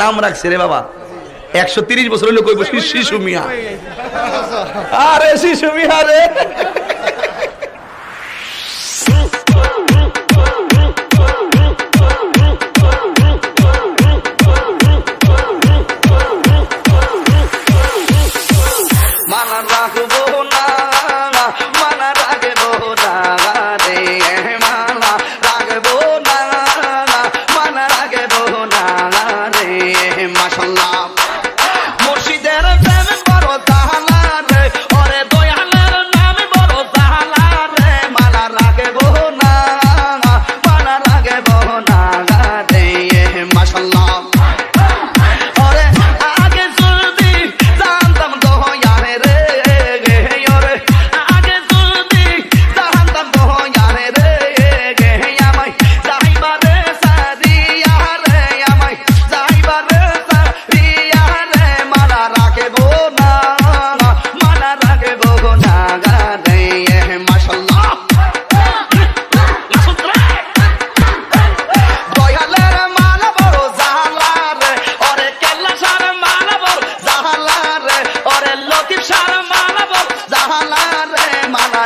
নাম রাখছে রে বাবা। একশো তিরিশ বছর হলো কইব শিশু মিয়া। আরে, শিশু মিয়া রে।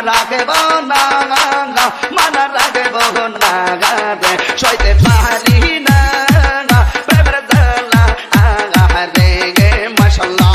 রাখব না মানা রাখব না গাবে সইতে পারি না প্রেমের জালা আগা রে গে মাশাআল্লাহ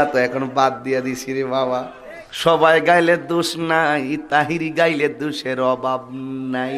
এগুলা তো এখন বাদ দিয়ে দিছি রে বাবা। সবাই গাইলে দোষ নাই, তাহিরি গাইলে দোষের অভাব নাই।